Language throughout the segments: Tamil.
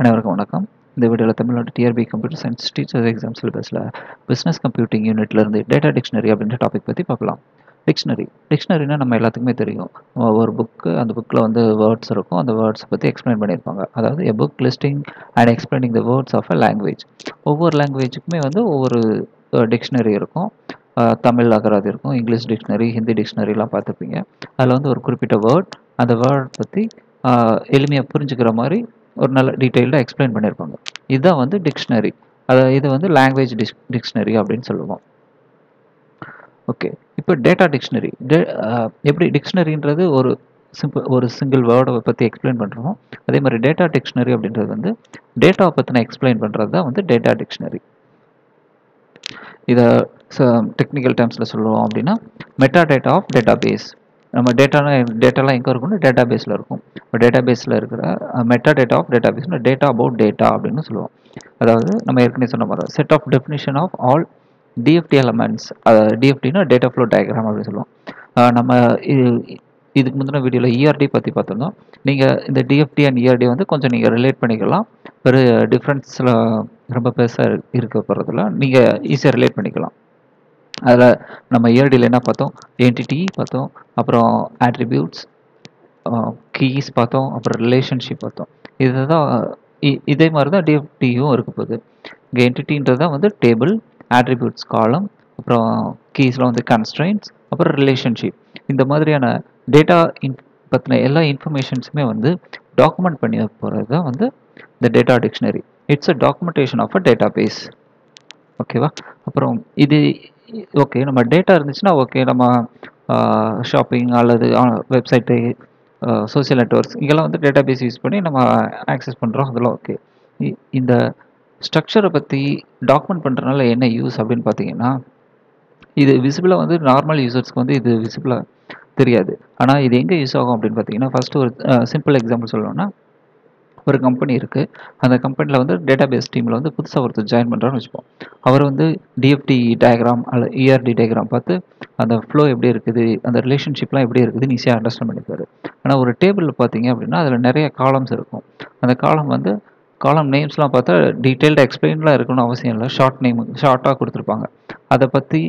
அனைவருக்கும் வணக்கம். இந்த வீடியோவில் Tamil Nadu TRB computer science teacher exam சிலபஸில் பிஸ்னஸ் கம்ப்யூட்டிங் யூனிட்லேருந்து டேட்டா டிக்ஷனரி அப்படின்ற டாபிக் பற்றி பார்க்கலாம். டிக்ஷனரி டிக்ஷனரினா நம்ம எல்லாத்துக்குமே தெரியும். ஒரு புக்கு அந்த புக்கில் வந்து வேர்ட்ஸ் இருக்கும். அந்த வேர்ட்ஸை பற்றி எக்ஸ்பிளைன் பண்ணியிருப்பாங்க. அதாவது a book listing and explaining the words of a language ஒவ்வொரு லாங்குவேஜுக்குமே வந்து ஒவ்வொரு டிக்ஷனரி இருக்கும். தமிழ் அகராதி இருக்கும். இங்கிலீஷ் டிக்ஷனரி ஹிந்தி டிக்ஷனரிலாம் பார்த்துருப்பீங்க. அதில் வந்து ஒரு குறிப்பிட்ட வேர்ட் அந்த வேர்ட் பற்றி எளிமையாக புரிஞ்சுக்கிற மாதிரி ஒரு நல்ல டீட்டெயில்டாக எக்ஸ்பிளைன் பண்ணியிருப்பாங்க இதுதான் வந்து டிக்ஷனரி அதை இது வந்து லாங்குவேஜ் டிக் டிக்ஷனரி அப்படின்னு சொல்லுவோம். ஓகே இப்போ டேட்டா டிக்ஷனரி டே எப்படி டிக்ஷனரின்றது ஒரு சிம்பிள் ஒரு சிங்கிள் வேர்டை பற்றி எக்ஸ்பிளைன் பண்ணுறோம் அதே மாதிரி டேட்டா டிக்ஷனரி அப்படின்றது வந்து டேட்டாவை பற்றின எக்ஸ்பிளைன் பண்ணுறது தான் வந்து டேட்டா டிக்ஷனரி இதை டெக்னிக்கல் டேர்ம்ஸில் சொல்லுவோம் அப்படின்னா meta data of data base நம்ம டேட்டானா டேட்டாலாம் எங்கே இருக்கும்னா டேட்டா பேஸில் இருக்கும். இப்போ டேட்டா பேஸில் இருக்கிற மெட்டா டேட்டா ஆஃப் டேட்டா பேஸ்னா டேட்டா அபவுட் டேட்டா அப்படின்னு சொல்லுவோம். அதாவது நம்ம ஏற்கனவே சொன்ன மாதிரி set of definition of all DFD elements டிஎஃப்டினா data flow diagram அப்படின்னு சொல்லுவோம். நம்ம இது இதுக்கு முந்தின வீடியோவில் இஆர்டி பற்றி பார்த்துருந்தோம். நீங்கள் இந்த டிஎஃப்டி அண்ட் இஆர்டி வந்து கொஞ்சம் நீங்கள் ரிலேட் பண்ணிக்கலாம். ஒரு டிஃப்ரென்ஸில் ரொம்ப பெருசாக இருக்க போகிறதுல நீங்கள் ஈஸியாக ரிலேட் பண்ணிக்கலாம். அதில் நம்ம இயர்டியில் என்ன பார்த்தோம்? என்டிட்டி பார்த்தோம். அப்புறம் ஆட்ரிபியூட்ஸ் கீஸ் பார்த்தோம். அப்புறம் ரிலேஷன்ஷிப் பார்த்தோம். இதுதான் இதே மாதிரி தான் டிஎஃப்டியும் இருக்க போகுது. இங்கே என்டிட்டின்றது தான் வந்து டேபிள் ஆட்ரிபியூட்ஸ் காலம் அப்புறம் கீஸில் வந்து கன்ஸ்ட்ரைன்ஸ் அப்புறம் ரிலேஷன்ஷிப் இந்த மாதிரியான டேட்டா இன் பற்றின எல்லா இன்ஃபர்மேஷன்ஸுமே வந்து டாக்குமெண்ட் பண்ணி போகிறது தான் வந்து இந்த data dictionary it's a documentation of a database ஓகேவா அப்புறம் இது ஓகே நம்ம டேட்டா இருந்துச்சுன்னா ஓகே நம்ம ஷாப்பிங் அல்லது வெப்சைட்டு சோசியல் நெட்ஒர்க்ஸ் இங்கெல்லாம் வந்து டேட்டா பேஸ் யூஸ் பண்ணி நம்ம ஆக்சஸ் பண்ணுறோம் அதெல்லாம் ஓகே இந்த ஸ்ட்ரக்சரை பற்றி டாக்குமெண்ட் பண்ணுறதுனால என்ன யூஸ் அப்படின்னு பார்த்தீங்கன்னா இது விசிபிளாக வந்து நார்மல் யூசர்ஸ்க்கு வந்து இது விசிபிளாக தெரியாது. ஆனால் இது எங்கே யூஸ் ஆகும் அப்படின்னு பார்த்தீங்கன்னா ஃபஸ்ட்டு ஒரு சிம்பிள் எக்ஸாம்பிள் சொல்லணும்னா ஒரு கம்பெனி இருக்குது அந்த கம்பெனியில் வந்து டேட்டா பேஸ் டீமில் வந்து புதுசாக ஒருத்தர் ஜாயின் பண்ணுறான்னு வச்சுப்போம் அவர் வந்து டிஎஃப்டி டயக்ராம் அல்ல இஆர்டி டயக்ராம் பார்த்து அந்த ஃப்ளோ எப்படி இருக்குது அந்த ரிலேஷன்ஷிப்லாம் எப்படி இருக்குதுன்னு ஈஸியாக அண்டர்ஸ்டாண்ட் பண்ணிப்பார். ஆனால் ஒரு டேபிளில் பார்த்தீங்க அப்படின்னா அதில் நிறைய காலம்ஸ் இருக்கும். அந்த காலம் வந்து காலம் நேம்ஸ்லாம் பார்த்தா டீட்டெயில்டாக எக்ஸ்பிளைன்லாம் இருக்கணும்னு அவசியம் இல்லை. ஷார்ட் நேம் ஷார்ட்டாக கொடுத்துருப்பாங்க. அதை பற்றி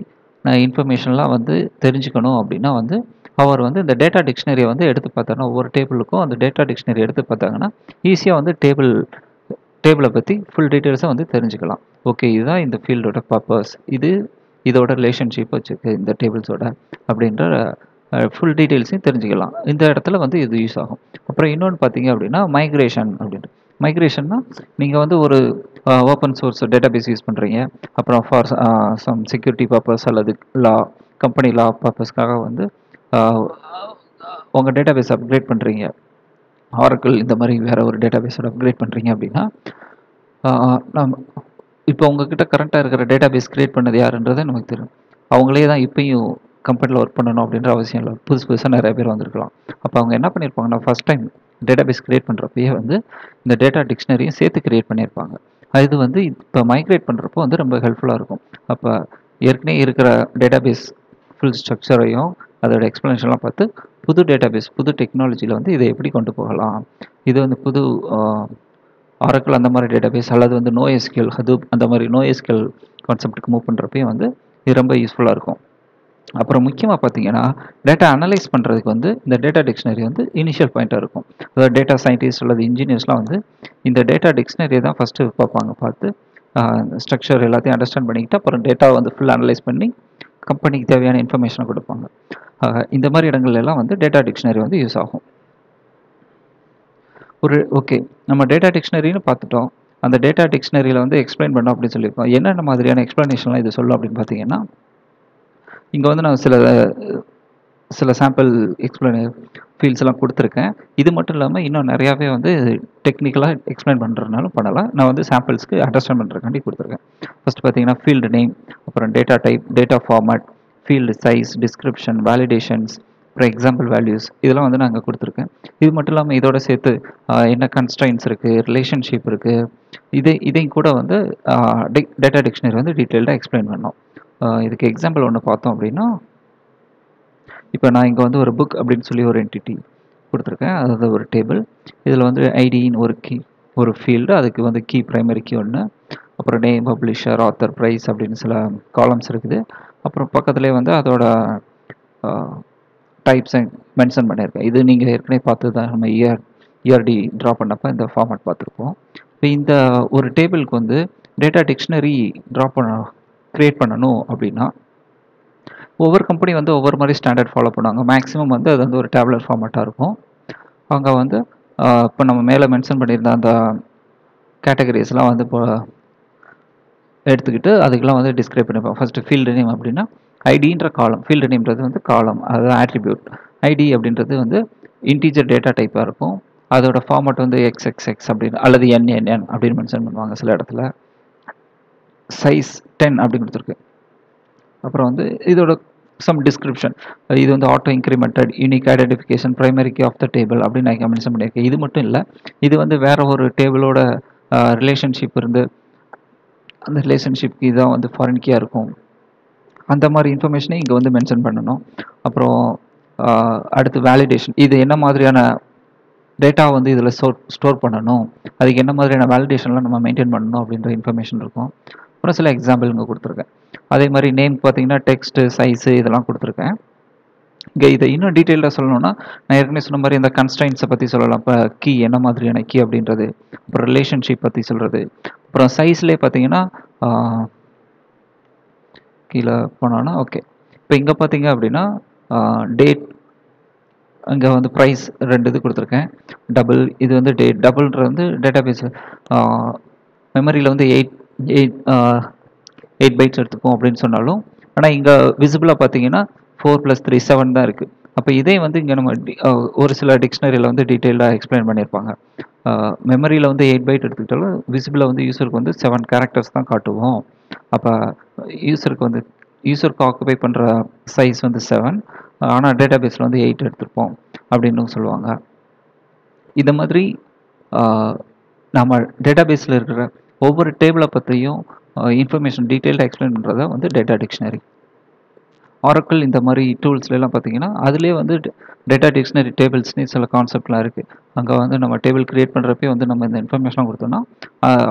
இன்ஃபர்மேஷன்லாம் வந்து தெரிஞ்சுக்கணும் அப்படின்னா வந்து அவர் வந்து இந்த டேட்டா டிக்ஷனரியை வந்து எடுத்து பார்த்தாருன்னா ஒவ்வொரு டேபிளுக்கும் அந்த டேட்டா டிக்ஷனரி எடுத்து பார்த்தாங்கன்னா ஈஸியாக வந்து டேபிள் டேபிளை பற்றி ஃபுல் டீட்டெயில்ஸை வந்து தெரிஞ்சுக்கலாம். ஓகே இதுதான் இந்த ஃபீல்டோட பர்பஸ் இது இதோட ரிலேஷன்ஷிப் வச்சுருக்கு இந்த டேபிள்ஸோட அப்படின்ற ஃபுல் டீட்டெயில்ஸையும் தெரிஞ்சுக்கலாம். இந்த இடத்துல வந்து இது யூஸ் ஆகும். அப்புறம் இன்னொன்று பார்த்தீங்க அப்படின்னா மைக்ரேஷன் அப்படின்ட்டு. மைக்ரேஷன்னா நீங்கள் வந்து ஒரு open source database use பண்ணுறீங்க அப்புறம் ஃபார் சம் செக்யூரிட்டி பர்பஸ் அல்லது லா கம்பெனி லா பர்பஸ்க்காக வந்து உங்கள் டேட்டா பேஸ் அப்கிரேட் பண்ணுறீங்க ஆரக்கிள் இந்த மாதிரி வேறு ஒரு டேட்டா பேஸோட அப்கிரேட் பண்ணுறீங்க அப்படின்னா நம்ம இப்போ உங்ககிட்ட கரண்ட்டாக இருக்கிற டேட்டா பேஸ் க்ரியேட் பண்ணது யாருன்றது நமக்கு தெரியும். அவங்களே தான் இப்பயும் கம்பெனியில் ஒர்க் பண்ணணும் அப்படின்ற அவசியம் இல்லை. புதுசு புதுசாக நிறைய பேர் வந்திருக்கலாம். அப்போ அவங்க என்ன பண்ணியிருப்பாங்கன்னா first time data base create பண்ணுறப்பயே வந்து இந்த டேட்டா டிக்ஷனரியும் சேர்த்து க்ரியேட் பண்ணியிருப்பாங்க அது வந்து இப்போ மைக்ரேட் பண்ணுறப்போ வந்து ரொம்ப ஹெல்ப்ஃபுல்லாக இருக்கும். அப்போ ஏற்கனவே இருக்கிற டேட்டா பேஸ் ஃபுல் ஸ்ட்ரக்சரையும் அதோட எக்ஸ்ப்ளனேஷன்லாம் பார்த்து புது டேட்டா பேஸ் புது டெக்னாலஜியில் வந்து இதை எப்படி கொண்டு போகலாம்? இது வந்து புது ஆரக்கிள் அந்த மாதிரி டேட்டா பேஸ் அல்லது வந்து நோ எஸ்கியூஎல் ஹதூப் அந்த மாதிரி நோ எஸ்கியூஎல் கான்செப்ட்டுக்கு மூவ் பண்ணுறப்பையும் வந்து இது ரொம்ப யூஸ்ஃபுல்லாக இருக்கும். அப்புறம் முக்கியமாக பார்த்தீங்கன்னா டேட்டா அனலைஸ் பண்ணுறதுக்கு வந்து இந்த டேட்டா டிக்ஷனரி வந்து இனிஷியல் பாயிண்ட்டாக இருக்கும். அதாவது டேட்டா சயின்டிஸ்ட் அல்லது இன்ஜினியர்ஸ்லாம் வந்து இந்த டேட்டா டிக்ஷனரியை தான் ஃபஸ்ட்டு பார்ப்பாங்க. பார்த்து ஸ்ட்ரக்சர் எல்லாத்தையும் அண்டர்ஸ்டாண்ட் பண்ணிக்கிட்டு அப்புறம் டேட்டாவை வந்து ஃபுல் அனலைஸ் பண்ணி கம்பெனிக்கு தேவையான இன்ஃபர்மேஷனை கொடுப்பாங்க. இந்த மாதிரி இடங்கள்ல எல்லாம் வந்து டேட்டா டிக்ஷனரி வந்து யூஸ் ஆகும். ஒரு ஓகே நம்ம டேட்டா டிக்ஷனரின்னு பார்த்துட்டோம். அந்த டேட்டா டிக்ஷனரியில் வந்து எக்ஸ்பிளைன் பண்ணோம் அப்படின்னு சொல்லியிருக்கோம். என்னென்ன மாதிரியான எக்ஸ்ப்ளனேஷன்லாம் இது சொல்லும் அப்படின்னு பார்த்தீங்கன்னா இங்கே வந்து நான் சில சில சாம்பிள் எக்ஸ்பிளைன் ஃபீல்ட்ஸ் எல்லாம் கொடுத்துருக்கேன். இது மட்டும் இல்லாமல் இன்னும் நிறையாவே வந்து டெக்னிக்கலாக எக்ஸ்பிளைன் பண்ணுறதுனாலும் பண்ணலாம். நான் வந்து சாம்பிள்ஸ்க்கு அண்டர்ஸ்டாண்ட் பண்ணுறக்காண்டி கொடுத்துருக்கேன். ஃபஸ்ட் பார்த்தீங்கன்னா ஃபீல்டு நேம் அப்புறம் data type data format field size description validations அப்புறம் எக்ஸாம்பிள் வேல்யூஸ் இதெல்லாம் வந்து நாங்கள் கொடுத்துருக்கேன். இது மட்டும் இல்லாமல் இதோட சேர்த்து என்ன கன்ஸ்ட்ரைன்ஸ் இருக்குது ரிலேஷன்ஷிப் இருக்குது இதை இதையும் கூட வந்து டேட்டா டிக்ஷனரி வந்து டீட்டெயில்டாக எக்ஸ்பிளைன் பண்ணோம். இதுக்கு எக்ஸாம்பிள் ஒன்று பார்த்தோம் அப்படின்னா இப்போ நான் இங்கே வந்து ஒரு புக் அப்படின்னு சொல்லி ஒரு என்டிட்டி கொடுத்துருக்கேன். அதாவது ஒரு டேபிள் இதில் வந்து ஐடின்னு ஒரு கீ ஒரு ஃபீல்டு அதுக்கு வந்து கீ ப்ரைமரி கீ ஒன்று அப்புறம் நேம் பப்ளிஷர் ஆத்தர் ப்ரைஸ் அப்படின்னு சில காலம்ஸ் இருக்குது. அப்புறம் பக்கத்துலேயே வந்து அதோட டைப்ஸை மென்ஷன் பண்ணியிருக்கேன். இது நீங்கள் ஏற்கனவே பார்த்து தான். நம்ம இயர் இயர்டி ட்ரா பண்ணப்போ இந்த ஃபார்மேட் பார்த்துருப்போம். இப்போ இந்த ஒரு டேபிளுக்கு வந்து டேட்டா டிக்ஷனரி ட்ரா பண்ண க்ரியேட் பண்ணணும் அப்படின்னா ஒவ்வொரு கம்பெனி வந்து ஒவ்வொரு மாதிரி ஸ்டாண்டர்ட் ஃபாலோ பண்ணுவாங்க. மேக்ஸிமம் வந்து அது வந்து ஒரு டேப்லெட் ஃபார்மேட்டாக இருக்கும். அங்கே வந்து இப்போ நம்ம மேலே மென்ஷன் பண்ணியிருந்த அந்த கேட்டகரிஸ்லாம் வந்து இப்போ எடுத்துக்கிட்டு அதுக்கெல்லாம் வந்து டிஸ்கிரைப் பண்ணிப்போம். ஃபஸ்ட்டு ஃபீல்டு நேம் அப்படின்னா ஐடின்ற காலம் ஃபீல்டு நேம்ன்றது வந்து காலம் அதுதான் ஆட்ரிபியூட் ஐடி அப்படின்றது வந்து இன்டீஜர் டேட்டா டைப்பாக இருக்கும். அதோட ஃபார்மட் வந்து எக்ஸ் எக்ஸ் எக்ஸ் அப்படின்னு அல்லது என்என்என் அப்படின்னு மென்ஷன் பண்ணுவாங்க சில இடத்துல. சைஸ் டென் அப்படின்னு கொடுத்துருக்கு. அப்புறம் வந்து இதோட சம் டிஸ்கிரிப்ஷன் இது வந்து auto incremented unique identification primary key of the table அப்படின்னு நான் மென்ஷன் பண்ணியிருக்கேன். இது மட்டும் இல்லை இது வந்து வேற ஒரு டேபிளோட ரிலேஷன்ஷிப் இருந்து அந்த ரிலேஷன்ஷிப்க்கு இதான் வந்து ஃபாரின் கீயாக இருக்கும். அந்த மாதிரி இன்ஃபர்மேஷனை இங்கே வந்து மென்ஷன் பண்ணணும். அப்புறம் அடுத்து வேலிடேஷன் இது என்ன மாதிரியான டேட்டா வந்து இதில் ஸ்டோர் ஸ்டோர் பண்ணணும்? அதுக்கு என்ன மாதிரியான வேலிடேஷன்லாம் நம்ம மெயின்டைன் பண்ணணும் அப்படின்ற இன்ஃபர்மேஷன் இருக்கும். அப்புறம் சில எக்ஸாம்பிள் இங்கே கொடுத்துருக்கேன். அதே மாதிரி நேம் பார்த்தீங்கன்னா டெக்ஸ்ட்டு சைஸு இதெல்லாம் கொடுத்துருக்கேன். இதை இன்னும் டீட்டெயிலாக சொல்லணும்னா நான் ஏற்கனவே சொன்ன மாதிரி இந்த கன்ஸ்டைன்ஸை பற்றி சொல்லலாம். இப்போ கீ என்ன மாதிரியான கீ அப்படின்றது அப்புறம் ரிலேஷன்ஷிப் பற்றி சொல்கிறது அப்புறம் சைஸ்லேயே பார்த்தீங்கன்னா கீழே போனோன்னா ஓகே இப்போ இங்கே பார்த்தீங்க அப்படின்னா டேட் அங்கே வந்து ப்ரைஸ் ரெண்டு இது கொடுத்துருக்கேன். டபுள் இது வந்து டேட் டபுள்ன்றது வந்து டேட்டா பேஸ் மெமரியில் வந்து எயிட் எயிட் எயிட் பைட்ஸ் எடுத்துப்போம் அப்படின்னு சொன்னாலும் ஆனால் இங்கே விசிபிளாக பார்த்தீங்கன்னா ஃபோர் ப்ளஸ் த்ரீ செவன் தான் இருக்குது அப்போ இதே வந்து இங்கே நம்ம ஒரு சில டிக்ஷனரியில் வந்து டீட்டெயிலாக எக்ஸ்பிளைன் பண்ணியிருப்பாங்க. மெமரியில் வந்து எயிட் பைட் எடுத்துக்கிட்டாலும் விசிபிளில் வந்து யூஸருக்கு வந்து செவன் கேரக்டர்ஸ் தான் காட்டுவோம். அப்போ யூஸருக்கு வந்து யூஸருக்கு ஆக்குபை பண்ணுற சைஸ் வந்து செவன் ஆனால் டேட்டா பேஸில் வந்து எயிட் எடுத்திருப்போம் அப்படின்னு சொல்லுவாங்க. இந்த மாதிரி நம்ம டேட்டா பேஸில் இருக்கிற ஒவ்வொரு டேபிளை பற்றியும் இன்ஃபர்மேஷன் டீட்டெயில்டாக எக்ஸ்பிளைன் பண்ணுறதா வந்து டேட்டா டிக்ஷனரி ஆரக்கிள் இந்த மாதிரி டூல்ஸ்லாம் பார்த்தீங்கன்னா அதுலேயே வந்து டேட்டா டிக்ஷனரி டேபிள்ஸ்னு சில கான்செப்ட்லாம் இருக்குது அங்கே வந்து நம்ம டேபிள் க்ரியேட் பண்ணுறப்பே வந்து நம்ம இந்த இன்ஃபர்மேஷன் கொடுத்தோம்னா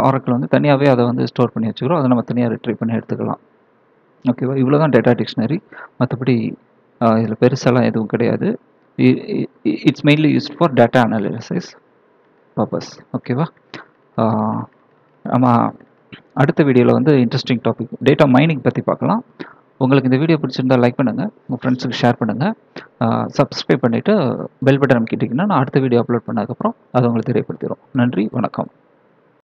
ஆரக்கிள் வந்து தனியாகவே அதை வந்து ஸ்டோர் பண்ணி வச்சுக்கிறோம். அதை நம்ம தனியாக ரிட்ரீவ் பண்ணி எடுத்துக்கலாம். ஓகேவா இவ்வளோ தான் டேட்டா டிக்ஷனரி மற்றபடி இதில் பெருசாலாம் எதுவும் கிடையாது. It's mainly use for data analysis purpose ஓகேவா நம்ம அடுத்த வீடியோவில் வந்து இன்ட்ரெஸ்டிங் டாபிக் டேட்டா மைனிங் பற்றி பார்க்கலாம். உங்களுக்கு இந்த வீடியோ பிடிச்சிருந்தா லைக் பண்ணுங்கள் உங்கள் ஃப்ரெண்ட்ஸுக்கு ஷேர் பண்ணுங்கள் சப்ஸ்கிரைப் பண்ணிவிட்டு பெல் பட்டன் கிட்டிங்கன்னா நான் அடுத்த வீடியோ அப்லோட் பண்ணதுக்கப்புறம் அதை உங்களுக்கு தெரியப்படுத்திடும் நன்றி வணக்கம்.